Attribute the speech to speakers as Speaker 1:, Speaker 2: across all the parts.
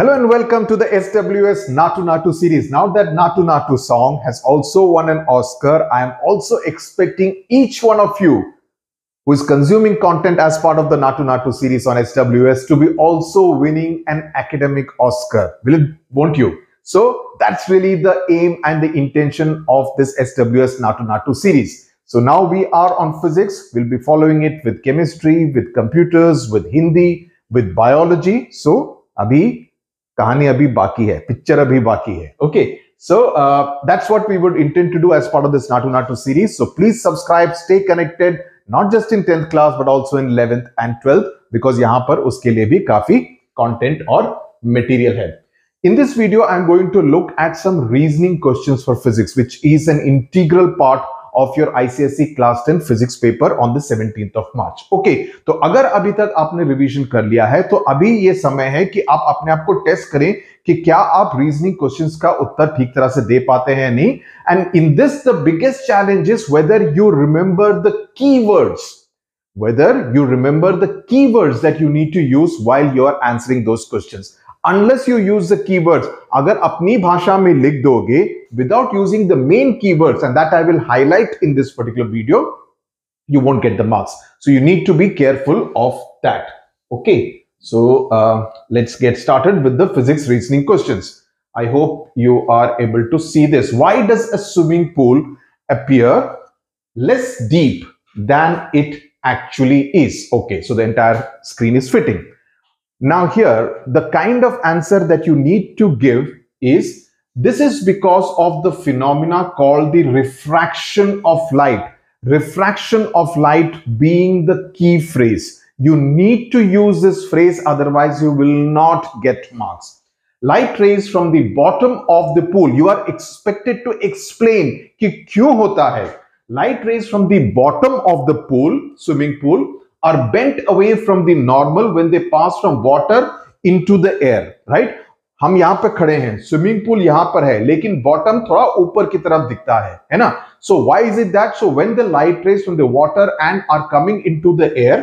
Speaker 1: Hello and welcome to the SWS Natu Natu series. Now that Natu Natu song has also won an Oscar, I am also expecting each one of you who is consuming content as part of the Natu Natu series on SWS to be also winning an academic Oscar. Will it, won't you? So that's really the aim and the intention of this SWS Natu Natu series. So now we are on physics. We'll be following it with chemistry, with computers, with Hindi, with biology. So abhi कहानी अभी बाकी है picture अभी बाकी है okay so that's what we would intend to do as part of this Naatu Naatu series so please subscribe stay connected not just in tenth class but also in eleventh and twelfth because यहाँ पर उसके लिए भी काफ़ी content और material है। In this video, I'm going to look at some reasoning questions for physics, which is an integral part of your ICSE class ten physics paper on the seventeen of March okay तो अगर अभी तक आपने revision कर लिया है तो अभी ये समय है कि आप अपने आप को टेस्ट करें कि क्या आप रीजनिंग क्वेश्चंस का उत्तर ठीक तरह से दे पाते हैं नहीं। And in this the biggest challenge is whether you remember the keywords whether you remember the keywords that you need to use while you are answering those questions. Unless you use the keywords. agar apni bhasha mein likh doge without using the main keywords and that i will highlight in this particular video you won't get the marks. So you need to be careful of that. Okay. So uh, let's get started with the physics reasoning questions. I hope you are able to see this. Why does a swimming pool appear less deep than it actually is? Okay. So the entire screen is fitting now here, the kind of answer that you need to give is, this is because of the phenomena called the refraction of light. Refraction of light being the key phrase. You need to use this phrase, otherwise you will not get marks. Light rays from the bottom of the pool. You are expected to explain कि क्यों होता है. Light rays from the bottom of the pool, swimming pool, are bent away from the normal when they pass from water into the air, right? हम यहाँ पर खड़े हैं swimming pool यहाँ पर है, लेकिन बॉटम थोड़ा ऊपर की तरफ़ दिखता है है ना? So why is it that so when the light rays from the water and are coming into the air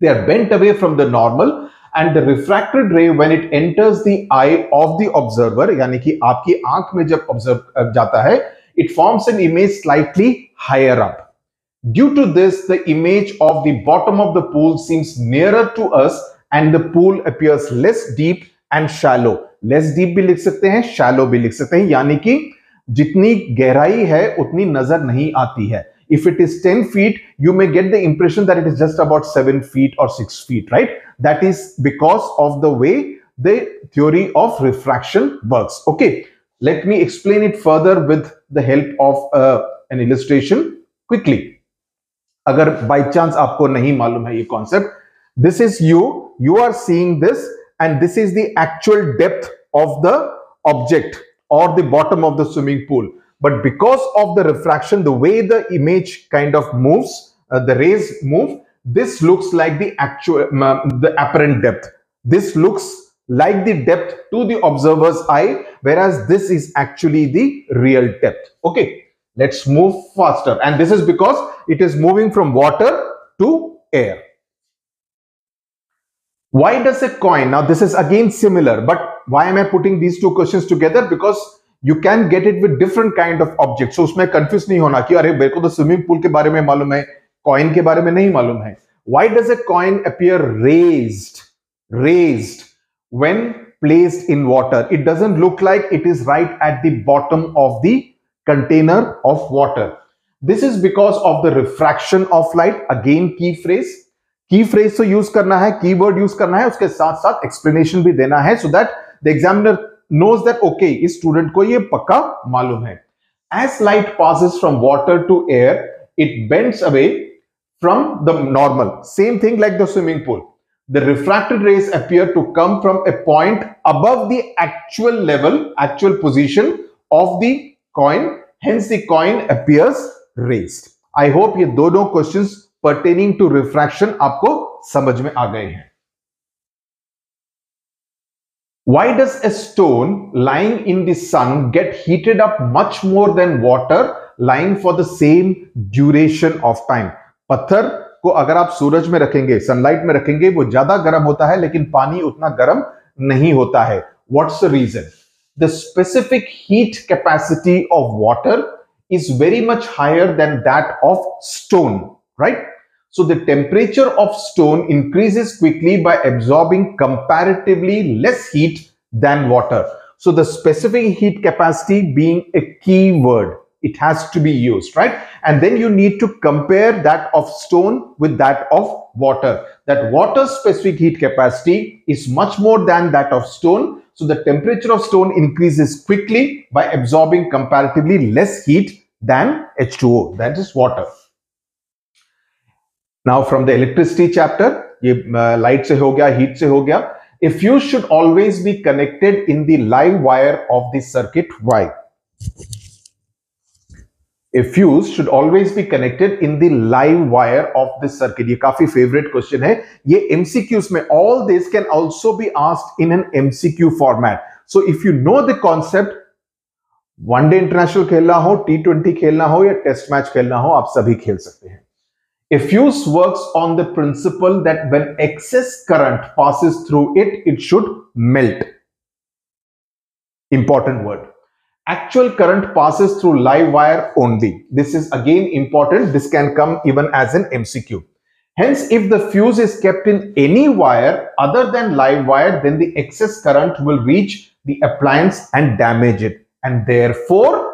Speaker 1: they are bent away from the normal and the refracted ray when it enters the eye of the observer यानी कि आपकी आँख में जब observe जाता है it forms an image slightly higher up Due to this, the image of the bottom of the pool seems nearer to us and the pool appears less deep and shallow. Less deep भी लिख सकते हैं shallow भी लिख सकते हैं यानी कि जितनी गहराई है उतनी नजर नहीं आती है if it is 10 feet you may get the impression that it is just about 7 feet or 6 feet right that is because of the way the theory of refraction works okay let me explain it further with the help of uh, an illustration quickly अगर by chance आपको नहीं मालूम है ये concept this is you you are seeing this and this is the actual depth of the object or the bottom of the swimming pool but because of the refraction the way the image kind of moves uh, the rays move this looks like the actual uh, the apparent depth this looks like the depth to the observer's eye whereas this is actually the real depth okay Let's move faster. And this is because it is moving from water to air. Why does a coin, now this is again similar, but why am I putting these two questions together? Because you can get it with different kind of objects. So उसमें confuse नहीं होना कि अरे मेरे को तो swimming pool के बारे में मालूम है, coin के बारे में नहीं मालूम है. Why does a coin appear raised? Raised when placed in water. It doesn't look like it is right at the bottom of the container of water. This is because of the refraction of light. Again, key phrase. की phrase तो use करना है keyword use करना है उसके साथ साथ explanation भी देना है so that the examiner knows that okay इस स्टूडेंट को ये पक्का मालूम है as light passes from water to air it bends away from the normal same thing like the swimming pool the refracted rays appear to come from a point above the actual level actual position of the coin hence the coin appears raised i hope ये दोनों questions pertaining to refraction आपको समझ में आ गए हैं why does a stone lying in the sun get heated up much more than water lying for the same duration of time पत्थर को अगर आप सूरज में रखेंगे सनलाइट में रखेंगे वो ज़्यादा गर्म होता है लेकिन पानी उतना गर्म नहीं होता है what's the reason the specific heat capacity of water is very much higher than that of stone right? So the temperature of stone increases quickly by absorbing comparatively less heat than water. So the specific heat capacity being a key word it has to be used, right? And then you need to compare that of stone with that of water. That water specific heat capacity is much more than that of stone. So the temperature of stone increases quickly by absorbing comparatively less heat than H2O, that is water. Now from the electricity chapter, ye, uh, light se ho gaya, heat se ho gaya. A fuse should always be connected in the live wire of the circuit, why? a fuse should always be connected in the live wire of the circuit ये काफी favorite question है ये MCQs में all this can also be asked in an MCQ format so if you know the concept one day international खेलना हो T twenty खेलना हो या टेस्ट मैच खेलना हो आप सभी खेल सकते हैं A fuse works on the principle that when excess current passes through it, it should melt. Important word. Actual current passes through live wire only. This is again important. This can come even as an MCQ. Hence, if the fuse is kept in any wire other than live wire, then the excess current will reach the appliance and damage it. And therefore,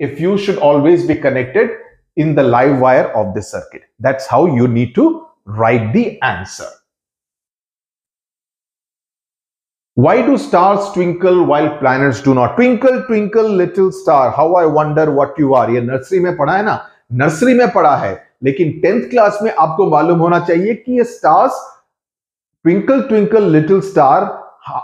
Speaker 1: a fuse should always be connected in the live wire of the circuit. That's how you need to write the answer. Why do stars twinkle while planets do not? Twinkle, twinkle, little star. How I wonder what you are. ये nursery में पढ़ा है ना nursery में पढ़ा है लेकिन tenth class में आपको मालूम होना चाहिए कि ये stars twinkle twinkle little star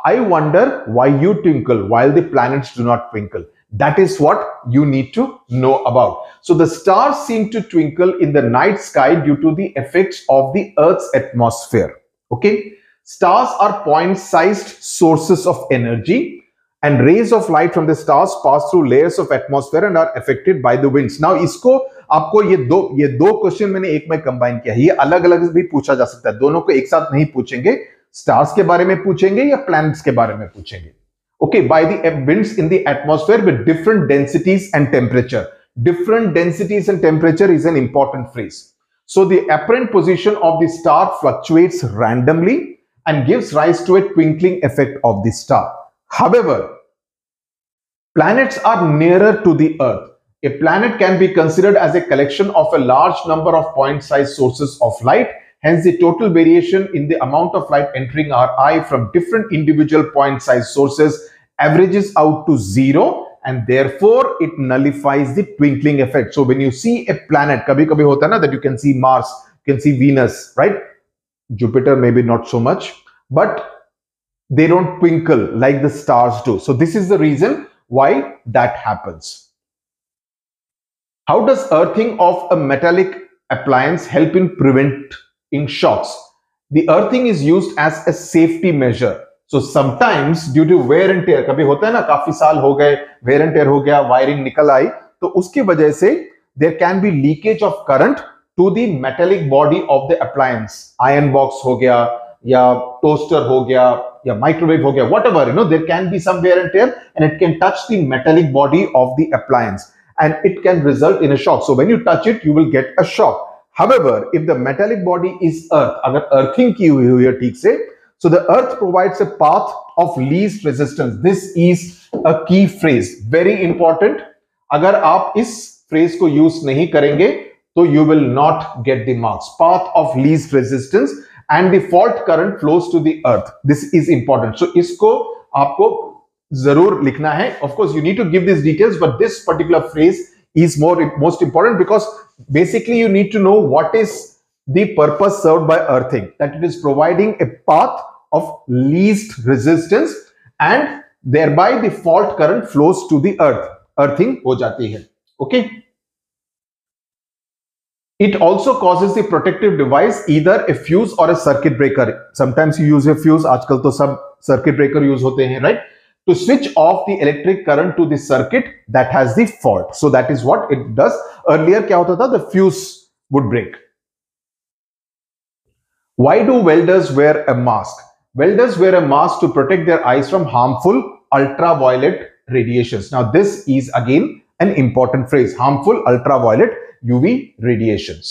Speaker 1: I wonder why you twinkle while the planets do not twinkle. That is what you need to know about. So the stars seem to twinkle in the night sky due to the effects of the Earth's atmosphere. Okay. Stars are point-sized sources of energy and rays of light from the stars pass through layers of atmosphere and are affected by the winds. Now इसको आपको ये दो ये दो question मैंने एक में combine किया है ये अलग अलग भी पूछा जा सकता है दोनों को एक साथ नहीं पूछेंगे स्टार्स के बारे में पूछेंगे या प्लैनेट्स के बारे में पूछेंगे okay by the winds in the atmosphere with different densities and temperature different densities and temperature is an important phrase so the apparent position of the star fluctuates randomly and gives rise to a twinkling effect of the star however planets are nearer to the earth a planet can be considered as a collection of a large number of point-sized sources of light Hence, the total variation in the amount of light entering our eye from different individual point size sources averages out to zero and therefore it nullifies the twinkling effect. So when you see a planet, kabhi kabhi hota na that you can see Mars, you can see Venus, right? Jupiter maybe not so much, but they don't twinkle like the stars do. So this is the reason why that happens. How does earthing of a metallic appliance help in prevent in shocks. The earthing is used as a safety measure. So sometimes due to wear and tear, कभी होता है ना काफी साल हो गए wear and tear हो गया वायरिंग निकल आई तो उसकी वजह से there can be leakage of current to the metallic body of the appliance iron box हो गया या टोस्टर हो गया या माइक्रोवेव हो गया whatever you know there can be some wear and tear and it can touch the metallic body of the appliance and it can result in shock so when you touch it you will get a shock However, if the metallic body is earth, अगर earthing की हुई हुई है ठीक से so the earth provides a path of least resistance. This is a key phrase, very important. अगर आप इस phrase को use नहीं करेंगे तो you will not get the marks. Path of least resistance and the fault current flows to the earth. This is important. So इसको आपको जरूर लिखना है. Of course, you need to give these details, but this particular phrase is more most important because basically you need to know what is the purpose served by earthing that it is providing a path of least resistance and thereby the fault current flows to the earth earthing ho jati hai okay it also causes the protective device either a fuse or a circuit breaker sometimes you use a fuse aajkal to sab circuit breaker use hain right to switch off the electric current to the circuit that has the fault. So that is what it does. Earlier kya hota tha? The fuse would break. Why do welders wear a mask? Welders wear a mask to protect their eyes from harmful ultraviolet radiations. Now, this is again an important phrase harmful ultraviolet UV radiations.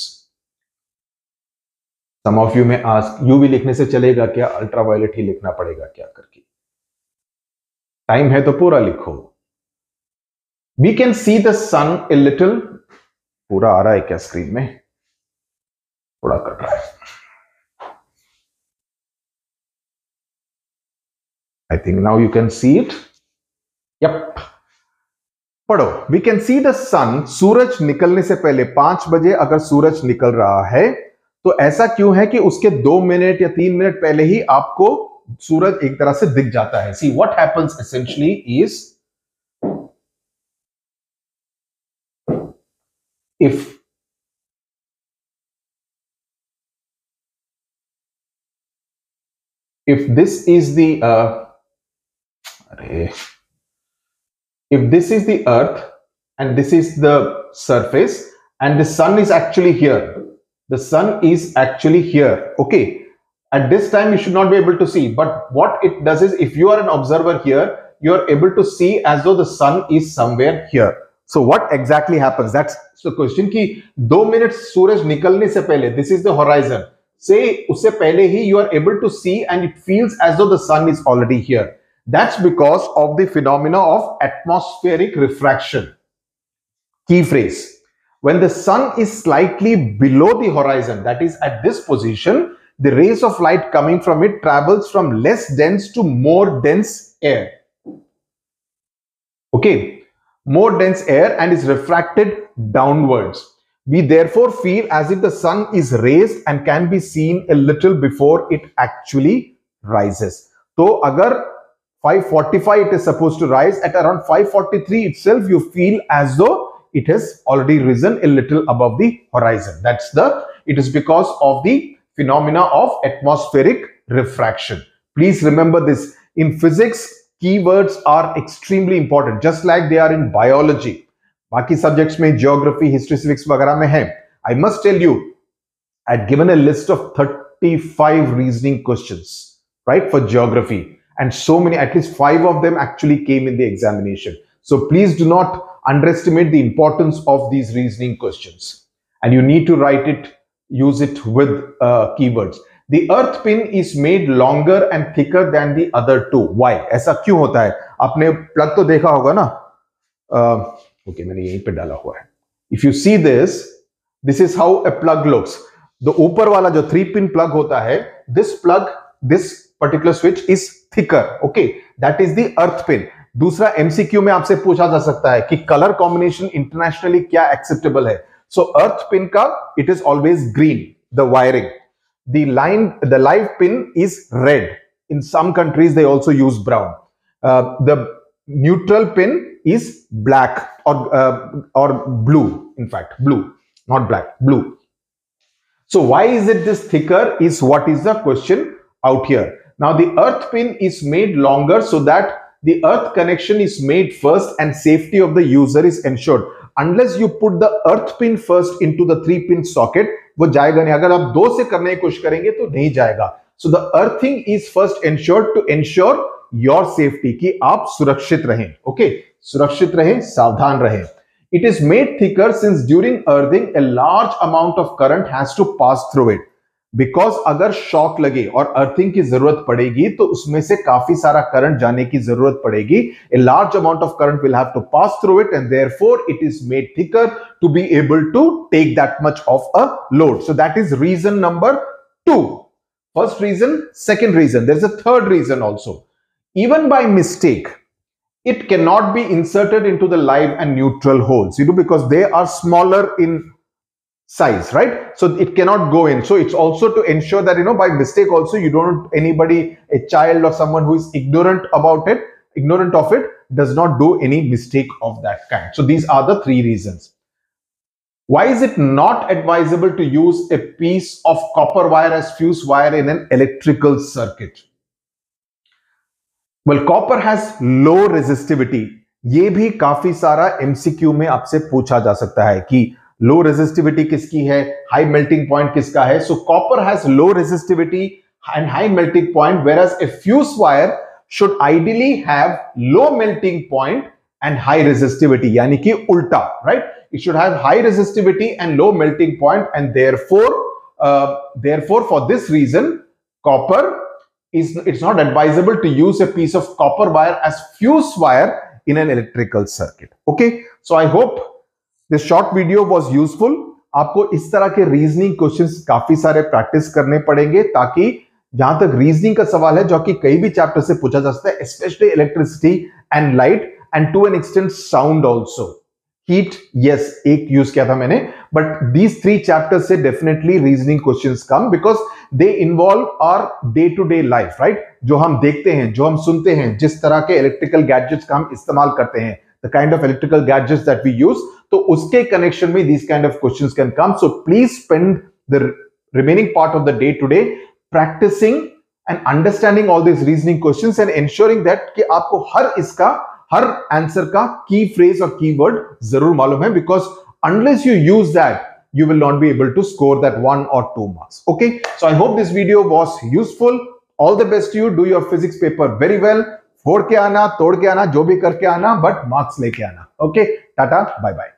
Speaker 1: Some of you may ask, UV लिखने से चलेगा क्या? Ultraviolet ही लिखना पड़ेगा क्या करके? Time है तो पूरा लिखो। We can see the sun a little पूरा आ रहा है क्या स्क्रीन में? थोड़ा कट रहा है। I think now you can see it Yep. पढ़ो। We can see the sun सूरज निकलने से पहले पाँच बजे अगर सूरज निकल रहा है तो ऐसा क्यों है कि उसके दो मिनट या तीन मिनट पहले ही आपको सूरज एक तरह से दिख जाता है? See what happens essentially is if this is the uh, if this is the earth and this is the surface and the sun is actually here the sun is actually here okay? At this time you should not be able to see but what it does is if you are an observer here you are able to see as though the sun is somewhere here. So what exactly happens? That's the question ki दो minutes suraj nikalne se pehle this is the horizon. Say usse pehle hi you are able to see and it feels as though the sun is already here that's because of the phenomena of atmospheric refraction. Key phrase. When the sun is slightly below the horizon, that is at this position, the rays of light coming from it travels from less dense to more dense air. Okay, more dense air and is refracted downwards. We therefore feel as if the sun is raised and can be seen a little before it actually rises. So, agar 545 it is supposed to rise at around 543 itself you feel as though it has already risen a little above the horizon that's the it is because of the phenomena of atmospheric refraction please remember this in physics keywords are extremely important just like they are in biology बाकी subjects में geography history civics वगैरह में है I must tell you I had given a list of 35 reasoning questions right for geography and so many, at least five of them actually came in the examination. So please do not underestimate the importance of these reasoning questions. And you need to write it, use it with uh, keywords. The earth pin is made longer and thicker than the other two. Why? ऐसा क्यों होता है आपने plug तो देखा होगा ना okay okay, मैंने यहीं पे डाला हुआ है if you see this this is how a plug looks the ऊपर वाला जो थ्री पिन प्लग होता है this plug this particular switch is thicker okay that is the earth pin दूसरा एमसीक्यू में आपसे पूछा जा सकता है कि कलर कॉम्बिनेशन इंटरनेशनली क्या एक्सेप्टेबल है सो अर्थ पिन का it is always green the wiring the line the live pin is red in some countries they also use brown uh, the neutral pin is black or uh, or blue in fact blue not black blue so why is it this thicker is what is the question out here now the earth pin is made longer so that the earth connection is made first and safety of the user is ensured. Unless you put the earth pin first into the three pin socket, वो जाएगा नहीं अगर आप दो से करने की कोशिश करेंगे तो नहीं जाएगा so the earthing is first insured to ensure your safety कि आप सुरक्षित रहें ओके okay? सुरक्षित रहें सावधान रहें it is made thicker since during earthing a large amount of current has to pass through it because अगर शॉक लगे और अर्थिंग की ज़रूरत पड़ेगी तो उसमें से काफ़ी सारा करंट जाने की ज़रूरत पड़ेगी। A large amount of current will have to pass through it and therefore it is made thicker to be able to take that much of a load so that is reason number two first reason second reason there is a third reason also even by mistake, it cannot be inserted into the live and neutral holes, you know, because they are smaller in size right so it cannot go in so it's also to ensure that you know by mistake also you don't anybody a child or someone who is ignorant about it ignorant of it does not do any mistake of that kind so these are the three reasons why is it not advisable to use a piece of copper wire as fuse wire in an electrical circuit well copper has low resistivity ये भी काफी सारा MCQ में आपसे पूछा जा सकता है कि लो रेजिस्टिविटी किसकी है? हाई मेल्टिंग पॉइंट किसका है? So copper has low resistivity and high melting point whereas a fuse wire should ideally have low melting point and high resistivity यानी कि उल्टा right it should have high resistivity and low melting point and therefore therefore for this reason copper is it's not advisable to use a piece of copper wire as fuse wire in an electrical circuit okay so I hope this short video was useful. आपको इस तरह के reasoning question काफ़ी सारे practice करने पड़ेंगे ताकि जहाँ तक रीजनिंग का सवाल है, जो कि कई भी चैप्टर से पूछा जा सकता है specially electricity and light and to an extent sound also heat yes एक यूज़ किया था मैंने बट दीज थ्री चैप्टर से definitely reasoning question come because they involve are day to day life right जो हम देखते हैं, जो हम सुनते हैं, जिस तरह के इलेक्ट्रिकल गैजेट्स का हम इस्तेमाल करते हैं the kind of electrical gadgets that we use तो उसके कनेक्शन में these kind of question can come so please spend the remaining part of the day to day practising and understanding all this reasoning question and ensuring that कि आपको हर इसका हर answer का की phrase और की वर्ड जरूर मालूम है because unless you use that you will not be able to score that one or two marks. Okay, so I hope this video was useful. All the best to you. Do your physics paper very well. फोड़ के आना, तोड़ के आना, जो भी करके आना बट मार्क्स लेके आना। Okay tata bye bye